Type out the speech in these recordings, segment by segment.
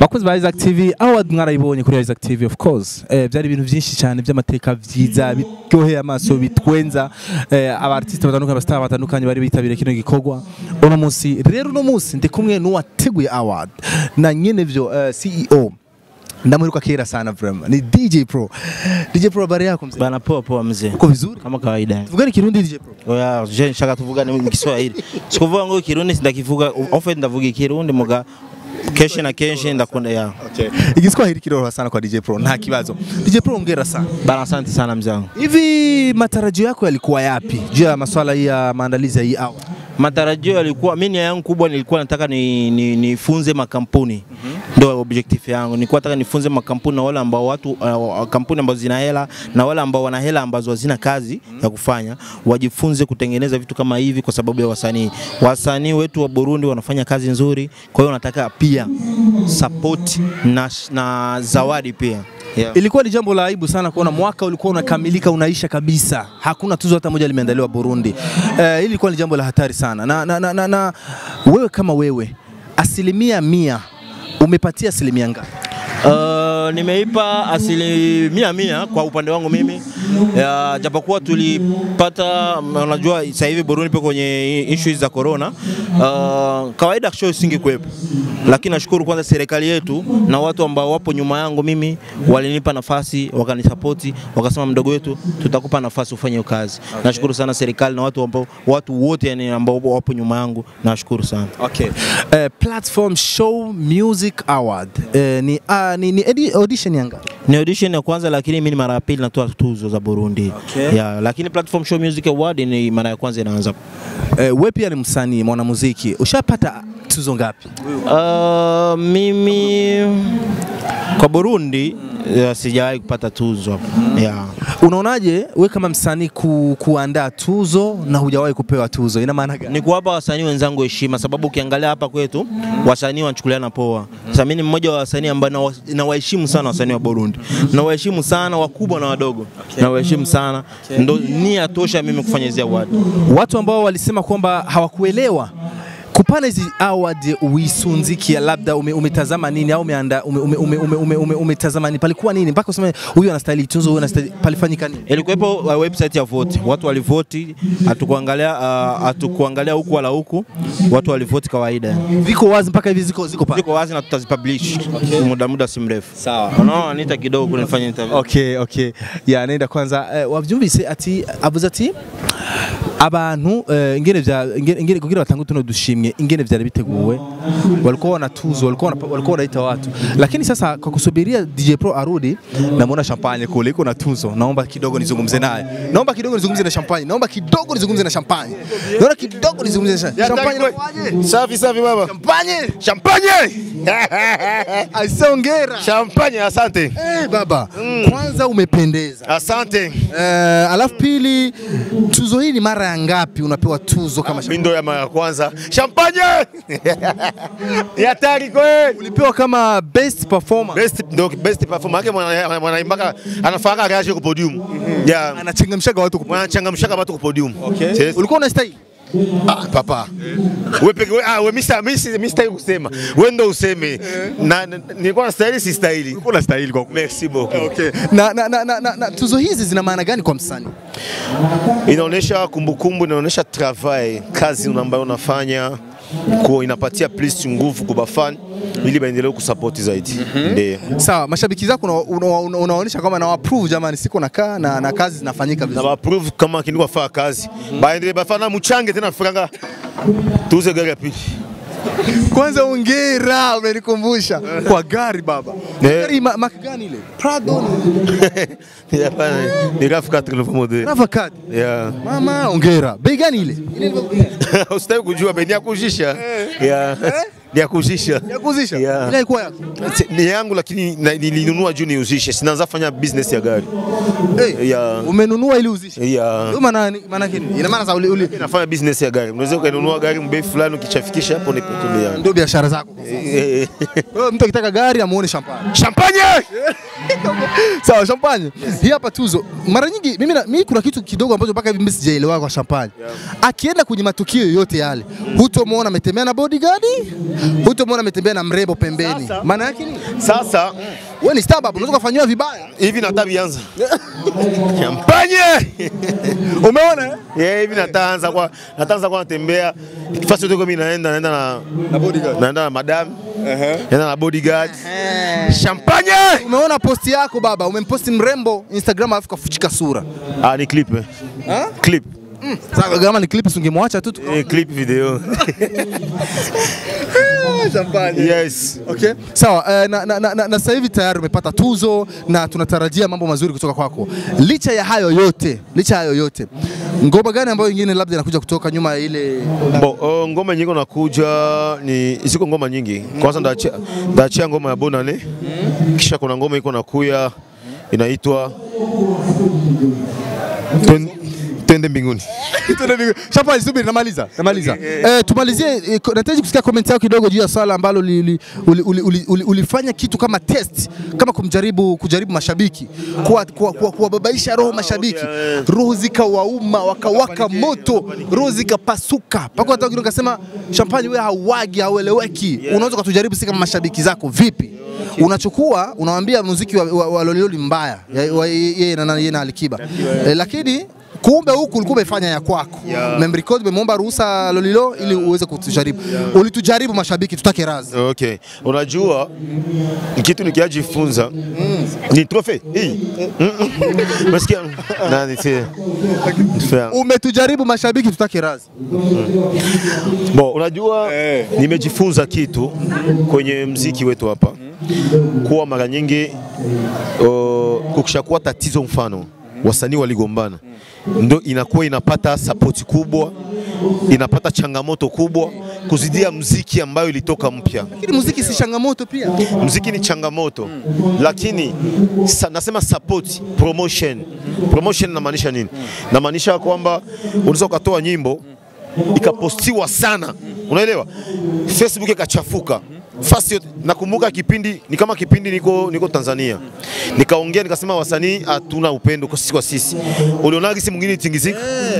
bakozi ba Isaac TV award mwarayibonye kuri Isaac TV of course. Eh, byari ibintu byinshi cyane by'amateka byiza biryoheye amaso bitwenza. Eh, abartiste batandukanye abastar batandukanye bari bitabiriye kino gikorwa. Uno munsi rero uno munsi ndi kumwe n'uwateguye award. Na nyene vyo eh, CEO ndamuheruka kera sana vraiment. Ni DJ Pro. DJ Pro habari yako mzee? Bana poa poa mzee. uko vizuri? Kama kawaida. tuvugane kirundi DJ Pro. Oya, je nshaka tuvugane mu Kiswahili. Sikuvuga ngo Kirundi sindakivuga. En fait ndavuga Kirundi muga kenshi na kenshi ndakunda ya. igiswahili kiroroha sana kwa DJ Pro nta kibazo DJ Pro ongera sana Bana asante sana mzee wangu. Hivi matarajio yako yalikuwa yapi juu ya masuala hii ya maandalizi ya hii hour? Matarajio yalikuwa mimi nia yangu kubwa nilikuwa nataka ni, ni, nifunze makampuni ndio objective yangu. Nilikuwa nataka nifunze makampuni na wale ambao watu uh, kampuni ambazo zina hela na wale ambao wana hela ambazo hazina kazi mm -hmm. ya kufanya wajifunze kutengeneza vitu kama hivi kwa sababu ya wasanii. Wasanii wetu wa Burundi wanafanya kazi nzuri, kwa hiyo nataka pia support na, na zawadi pia. Yeah. Ilikuwa ni jambo la aibu sana kuona mwaka ulikuwa unakamilika unaisha kabisa, hakuna tuzo hata moja limeandaliwa Burundi. Hili ilikuwa ni jambo la hatari sana na, na, na, na, na wewe kama wewe asilimia mia umepatia asilimia ngapi? Uh, nimeipa asilimia mia kwa upande wangu mimi ya, japokuwa tulipata unajua sasa hivi Burundi ipo kwenye issues za corona. Uh, kawaida show isingekuwepo, lakini nashukuru kwanza serikali yetu na watu ambao wapo nyuma yangu mimi walinipa nafasi, wakanisapoti, wakasema mdogo wetu, tutakupa nafasi ufanye kazi. Okay. Nashukuru sana serikali na watu ambao watu wote yani ambao wapo nyuma yangu, nashukuru sana. Okay. Uh, Platform Show Music Award uh, ni, uh, ni, ni edi- audition ya ngapi? Ni audition ya kwanza lakini mimi ni mara ya pili natoa tuzo za Burundi. Okay. Yeah, lakini Platform Show Music Award ni mara ya kwanza inaanza. Eh, wewe pia ni msanii mwanamuziki, ushapata tuzo ngapi? Uh, mimi kwa Burundi uh, sijawahi kupata tuzo. Yeah. Unaonaje we kama msanii ku, kuandaa tuzo na hujawahi kupewa tuzo, ina maana gani? Ni kuwapa wasanii wenzangu heshima, sababu ukiangalia hapa kwetu wasanii wanachukuliana poa. Sasa mimi ni mmoja wa wasanii ambao nawa- nawaheshimu sana wasanii wa Burundi, nawaheshimu sana wakubwa na wadogo, nawaheshimu sana, ndo nia tosha mimi kufanya hizi. Watu ambao walisema kwamba hawakuelewa kupana hizi award uisunzikia, labda ume, umetazama nini au umeanda ume, ume, ume, ume, ume, ume, umetazama nini, palikuwa nini mpaka useme huyu anastahili tuzo, huyu anastahili, palifanyika nini? Ilikuwepo uh, website ya vote, watu walivoti, hatukuangalia uh, hatukuangalia huku wala huku, watu walivoti kawaida. Viko wazi mpaka hivi ziko ziko pale. Ziko wazi na tutazipublish okay. muda muda si mrefu. Sawa. Unaona, nita kidogo kunifanya interview. Okay, okay. Ya yeah, naenda kwanza uh, ati avuze ati abantu eh, ingene vya ingene kugira batange tuno dushimye ingene vyari biteguwe. Walikuwa waliko walikuwa waliko walikuwa wanaita watu. Lakini sasa kwa kusubiria DJ Pro arudi namuona champagne kule iko na tuzo. Naomba kidogo nizungumze naye. Naomba kidogo nizungumze na champagne. Naomba kidogo nizungumze na champagne. Naomba kidogo nizungumze na champagne? Safi safi baba. champagne! Champagne! aisongera Champagne, asante. eh baba. Kwanza umependeza. Asante. Eh, alafu pili, tuzo hii ni mara ya ngapi unapewa tuzo kama Mimi Ndio ya mara ya kwanza. Champagne! Ni hatari kweli. ulipewa kama best performer? Best ndio best performer yake mwanaimbaka mwana anafanya reaction kwa podium. Yeah. Anachangamshaga watu kwa podium. Anachangamshaga watu kwa podium. Okay. Ulikuwa unastahili? Ah, papa. Peke wewe ah we mimi mimi sitaki kusema. we ndo useme. Na na- nilikuwa nastahili si stahili. Ulikuwa unastahili kwa. Merci beaucoup. Okay. Na, na, na, na, na, na tuzo hizi zina maana gani kwa msanii? inaonyesha kumbukumbu, inaonyesha travail, kazi ambayo unafanya kwa inapatia plus nguvu kwa bafan ili baendelee kusupport zaidi. Ndio. Sawa, mashabiki zako una- una- una- unaonyesha kama na approve jamani, siko nakaa na, na kazi zinafanyika vizuri. Na approve kama kinikuwa faa kazi. Mm -hmm. Baendelee bafana muchange tena franga. Tuuze gari ya pili. Kwanza ongera, umenikumbusha kwa gari baba. Gari ma- mark gani ile? Prado. Ni hapana, ni RAV 4 nouveau model. Ravakad. Yeah. Mama, ongera. Bei gani ile? Ile Usitaki kujua bei ni ya kujisha. Yeah. Ni ya kujisha. ya kuzisha. Yeah. Ile ilikuwa yako. Ni yangu lakini nilinunua juu niuzishe. Sinaanza fanya business ya gari. Hey, Yeah. umenunua ili uzishe. Yeah. Ndio maana maana kini. Ina maana za uli, uli nafanya business ya gari. Unaweza ukanunua gari mbei fulani ukichafikisha hapo ni kutumia. ndio biashara zako. Eh, eh. Wewe mtu akitaka gari amuone champagne. Champagne! Sawa, champagne. Hii hapa tuzo. Mara nyingi mimi na, mimi kuna kitu kidogo ambacho mpaka mimi sijaelewa kwa champagne. Akienda kwenye matukio yoyote yale, hutomuona ametembea na bodyguard, Hutomwona ametembea na mrembo pembeni. Maana yake nini? Sasa Wewe ni stababu, unaweza kufanyiwa vibaya. hivi natabianza mpanye Umeona? eh? Yeah, hivi nataanza kwa nataanza kwa natembea fasi yote mimi naenda naenda na Na bodyguard. naenda na madam naenda na bodyguard champagne Umeona posti yako baba, umemposti mrembo Instagram alafu kafuchika sura. ah ni clip eh. Ha? clip Sasa kama ni clip singemwacha tu eh, clip video Champagne. yes Okay. Sawa, eh, na, na, na, na, na sasa hivi tayari umepata tuzo na tunatarajia mambo mazuri kutoka kwako. Licha ya hayo yote, licha ya hayo yote, ngoma gani ambayo ingine labda inakuja kutoka nyuma ya ile Bo, uh, ngoma nyingine nakuja ni ziko ngoma nyingi. Kwanza ndaachia ndaachia ngoma ya Bonane. Kisha kuna ngoma iko nakuya inaitwa Twende mbinguni. Shapa subiri namaliza. Namaliza. Eh, tumalizie eh, ko- nahitaji kusikia comment yako kidogo juu ya swala ambalo li, li, uli, uli, uli, uli, ulifanya kitu kama test kama kumjaribu kujaribu mashabiki kuwa kuwa- kuwa- kuwababaisha roho mashabiki. Eh. roho zikawauma wakawaka moto roho zikapasuka. Mpaka hata kidogo kasema, champagne wewe hauwagi haueleweki. Unaweza ukatujaribu sisi kama mashabiki zako vipi? Unachukua unawaambia muziki wa, wa, wa Loliloli mbaya yeye na yeye na Alikiba. Eh, lakini kumbe huku ulikuwa umefanya ya kwako Yeah. umemrecord umemwomba ruhusa Lolilo ili uweze kutujaribu yeah. ulitujaribu mashabiki tutake razi Okay. Unajua kitu nikiajifunza mm. ni trofe hii. masikia? Nani si umetujaribu mashabiki tutake razi mm. Bo, unajua hey. nimejifunza kitu kwenye mziki wetu hapa kuwa mara nyingi uh, kukishakuwa tatizo, mfano wasanii waligombana, ndo inakuwa inapata sapoti kubwa, inapata changamoto kubwa kuzidia mziki ambayo ilitoka mpya. lakini muziki si changamoto pia Mziki ni changamoto lakini sa, nasema support promotion. Promotion namaanisha nini? Namaanisha kwamba unaweza ukatoa nyimbo ikapostiwa sana, unaelewa, Facebook ikachafuka fasi yote. Nakumbuka kipindi ni kama kipindi niko, niko Tanzania, nikaongea nikasema, wasanii hatuna upendo kwa sisi kwa sisi. Uliona gisi mwingine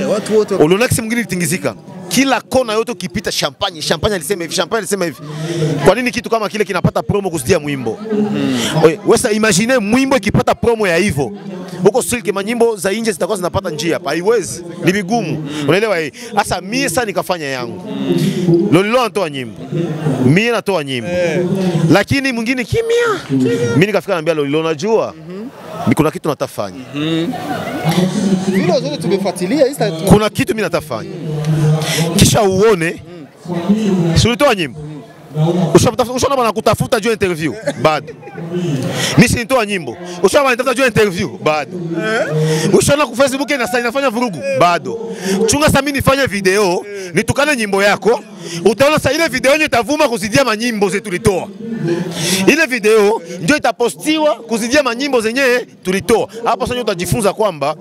watu wote uliona kisi mwingine litingizika kila kona yote ukipita champagne champagne alisema hivi champagne alisema hivi. Kwa nini kitu kama kile kinapata promo kusitia mwimbo? Mm. wesa imagine mwimbo ikipata promo ya hivyo huko silki manyimbo za nje zitakuwa zinapata njia. Hapa haiwezi ni vigumu. Unaelewa hii? Sasa mie sasa nikafanya yangu. Lolilo anatoa nyimbo. Mie natoa nyimbo. Lakini mwingine kimya. Mimi nikafika naambia Lolilo unajua kuna kitu natafanya. Video zote tumefuatilia kuna kitu mimi natafanya, kisha uone si ulitoa nyimbo ushaona bana kutafuta juu interview bado. Mimi si nitoa nyimbo. Ushaona banitafuta juu interview bado. Ushaona ku Facebook inafanya vurugu bado. Chunga sasa mimi nifanye video nitukane nyimbo yako. Utaona sasa ile video yenyewe itavuma kuzidia manyimbo zetu tulitoa. Ile video ndio itapostiwa kuzidia manyimbo zenyewe tulitoa. Hapo sasa utajifunza kwamba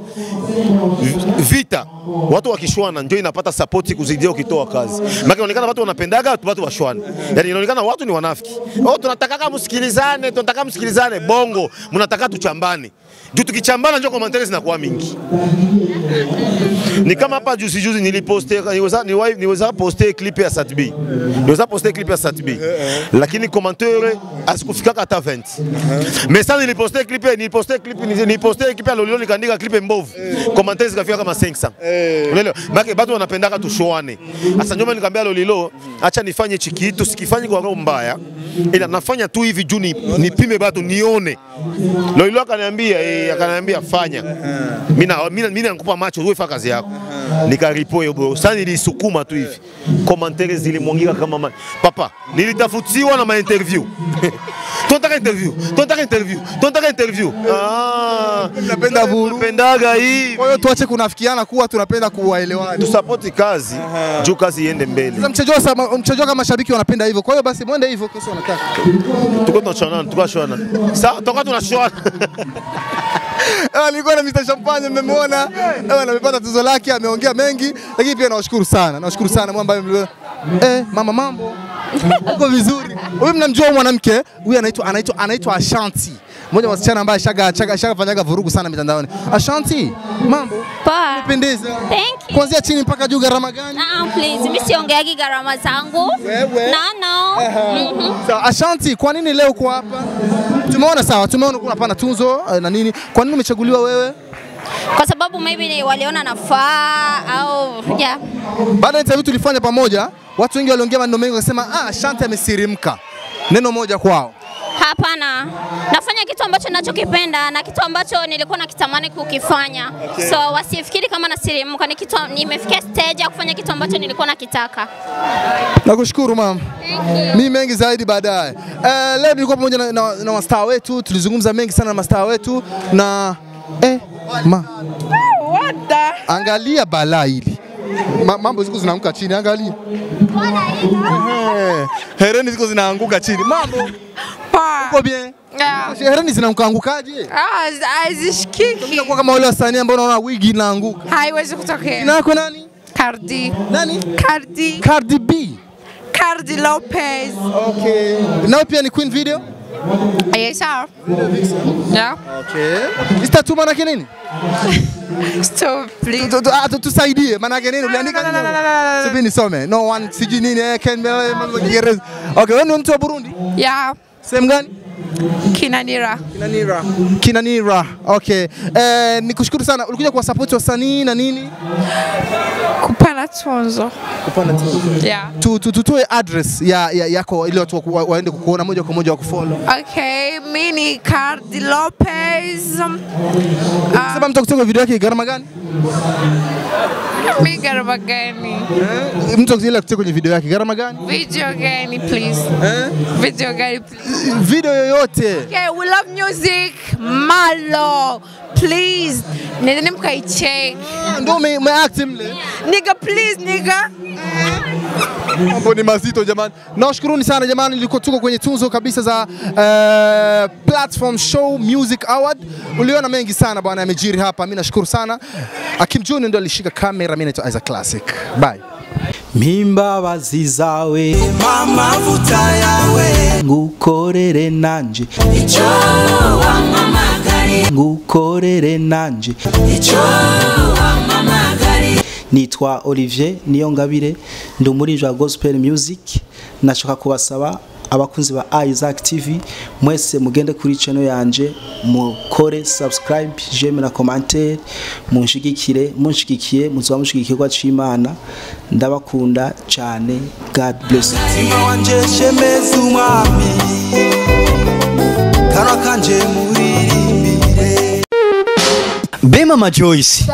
vita watu wakishwana ndio inapata sapoti kuzidia ukitoa kazi. Maana inaonekana watu wanapendaga watu watu washwane. Yaani inaonekana watu ni wanafiki. Oh, tunataka msikilizane, tunataka msikilizane bongo, mnataka tuchambane. Juu tukichambana njoo commentaire zinakuwa mingi. Ni kama hapa juzi juzi niliposte niweza niweza, niweza poste clip ya Sat B. Niweza poste clip ya Sat B. Lakini commentaire asikufika hata 20. Mais sasa niliposte clip niliposte clip niliposte clip ya Lolilo nikaandika clip mbovu. Commentaire zikafika kama 500. Unaelewa? Maana watu wanapendaka tushoane. Sasa ndio nikamwambia Lolilo, acha nifanye hichi kitu, sikifanyi kwa roho mbaya. Ila nafanya tu hivi juu ni- nipime bado nione. Lolilo akaniambia eh, akaniambia fanya. Mimi nakupa macho wewe fanya kazi yako. Nikaripoe bro. Sasa nilisukuma tu hivi. Commentaires zilimwangika kama maji. Papa, nilitafutiwa na mainterview. Tunataka interview. Tunataka interview. Tunataka interview. Ah, tunapenda vuru. Napendaga hii. Kwa hiyo tuache kunafikiana kuwa tunapenda kuwaelewana. Tusapoti kazi juu kazi iende mbele. Sasa mchezo wa mchezo kama mashabiki wanapenda hivyo. Kwa hiyo basi mwende hivyo kesi wanataka. Tuko tunashona, tukashona. Sasa toka tunashona. Ah, Nilikuwa na Mr. Champagne mmemwona. Eh, amepata tuzo lake, ameongea mengi, lakini pia nawashukuru sana. Nawashukuru sana mwamba Eh, mama mambo. Uko vizuri. Huyu mnamjua mwanamke? Huyu anaitwa anaitwa anaitwa Ashanti. Mmoja wa wasichana ambaye shaga shaga shagafanyaga vurugu sana mitandaoni. Ashanti, mambo Poa. pendeza. Thank you. Kuanzia chini mpaka juu gharama gani? Ah, please, mimi siongeagi gharama zangu. Wewe? No, no. Uh -huh. mm -hmm. So, Ashanti, kwa nini leo uko hapa? Tumeona sawa, tumeona kuna pana tunzo eh, na nini. Kwa nini umechaguliwa wewe? Kwa sababu maybe ni waliona nafaa au yeah. Baada ya interview tulifanya pamoja, watu wengi waliongea maneno mengi wakasema, ah, Ashanti amesirimka. Neno moja kwao. Hapana, nafanya kitu ambacho ninachokipenda na kitu ambacho nilikuwa nakitamani kukifanya. Okay. So wasifikiri kama nasirimuka, ni kitu nimefikia stage ya kufanya kitu ambacho nilikuwa nakitaka. Nakushukuru mama. Mi mengi zaidi baadaye. Eh, leo nilikuwa pamoja na, na, na mastaa wetu, tulizungumza mengi sana na mastaa wetu na eh, ma, angalia balaa hili Ma, mambo ziko zinaanguka chini, angalia Eh, hereni ziko zinaanguka chini. Mambo Poa. uko bien? Yeah. Hereni zinaanguka ah, hazishikiki. Kwa kama wale wasanii ambao unaona wigi inaanguka. Haiwezi kutokea. Jina lako nani? Cardi. Nani? Cardi. Cardi B. Cardi Lopez. Okay. Nao pia ni Queen Video? Yes, sir. Yeah. Okay. Istatu manake nini? Stop, please. Tu- tu- ah, tu- Tusaidie nini? Uliandika no, no, nini? no, no. Subiri nisome. No one sijui nini eh Ken eh, mambo ya Kiingereza. Okay, wewe ni mtu wa Burundi? Yeah. Sehemu gani? Kinanira. Kinanira. Kinanira. Okay. Eh, nikushukuru sana. Ulikuja kwa support wasanii na nini? Kupana tunzo. Kupana tunzo. Yeah. Tu, tu, tutoe address ya, ya yako ili watu wa- waende kukuona moja kwa moja wakufollow. Okay, mimi ni Cardi Lopez. Ah, Sema mtu kutoka video yake gharama gani? mi gharama gani? Eh, mtu ile kutia kwenye video yake gharama gani? Video gani, please? Eh? Video gani, please? Video yoyote. Okay, we love music. Malo. Please. Nendeni mkaicheck. Ndio ume, ume act mle. Nigga, please, nigga. Mambo ni mazito jamani. Nawashukuruni sana jamani, ilikuwa tuko kwenye tunzo kabisa za uh, Platform Show Music Award. Uliona mengi sana bwana yamejiri hapa. Mimi nashukuru sana. Akim Junior ndio alishika kamera, mimi naitwa Isaac Classic. Bye. Mimba bazizawe mama vuta yawe ngukorere nanje icyo wamamagari ngukorere nanje icyo wamamagari nitwa Olivier Niyongabire ndi umurinzi wa Gospel Music. Nashaka kubasaba abakunzi ba Isaac TV mwese mugende kuri channel yanje mukore subscribe j'aime na commentaire munshigikire munshigikiye muzoba mushigikirwa c'Imana ndabakunda cyane. God bless Mutima mama Joyce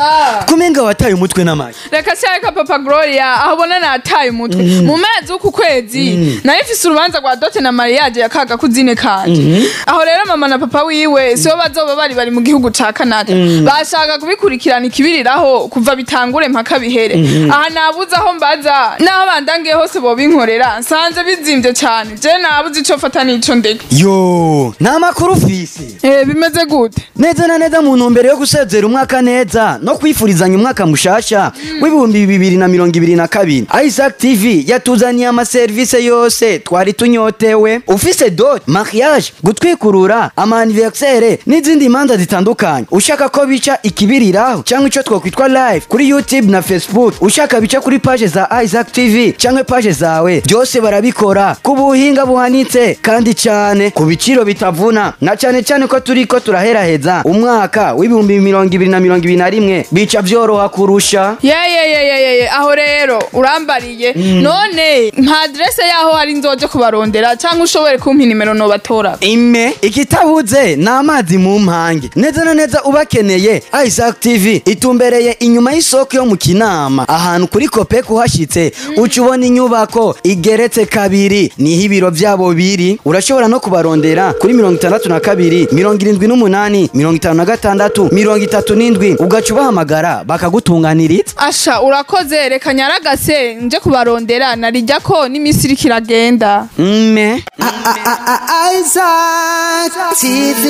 kumenga wataye umutwe n'amayi reka cyareka papa gloria aho ubona nataye umutwe. Mu mezi w'uku kwezi na yo ifise urubanza rwa dote na mariage ya kaga kuzine kanje aho rero mama na papa wiwe sibo bazoba bari bari mu gihugu ca canada. Bashaka kubikurikirana ikibiriraho kuva bitangure mpaka bihere. Aha nabuze aho mbaza n'aho bandangiye hose bobinkorera nsanze bizimvye cane. Je nabuze ico fata n'ico ndeka yo nta makuru ufise Eh, bimeze gute? Neza na neza mu ntumbero yo gusezera umwaka neza no kwifurizanya umwaka mushasha w'ibihumbi bibiri na mirongo ibiri na kabiri. Isaac TV yatuzaniye amaserivisi yose twari tunyotewe. Ufise dot mariage gutwikurura amaniversere n'izindi manza zitandukanye. Ushaka ko bica ikibiriraho? Cyangwa ico twokwitwa live kuri youtube na facebook. Ushaka bica kuri page za Isaac TV cyangwa page zawe? Byose barabikora ku buhinga buhanitse kandi cyane ku biciro bitavuna. Na cyane cyane ko turi ko turaheraheza umwaka w'ibihumbi mirongo ibiri na mirongo ibiri na rimwe. Bica byoroha kurusha. Yeyeyeyeye aho rero urambariye. None nka adrese yaho hari nzoje kubarondera cyangwa ushobore kumpa inimero nobatora. Ime ikitabuze ni amazi mu mpange. Neza na neza ubakeneye Isaac TV itumbereye inyuma y'isoko yo mu kinama. Ahantu kuri kopek uhashyitse uca ubona inyubako igeretse kabiri. Niho ibiro byabo biri. Urashobora no kubarondera kuri mirongo itandatu na kabiri mirongo irindwi n'umunani mirongo itanu na gatandatu mirongo itatu n'indwi ugaca ubahamagara bakagutunganiriza. Asha urakoze reka nyaragase nje kubarondera narijya ko n'iminsi iriko iragenda. Mme. Isaac TV.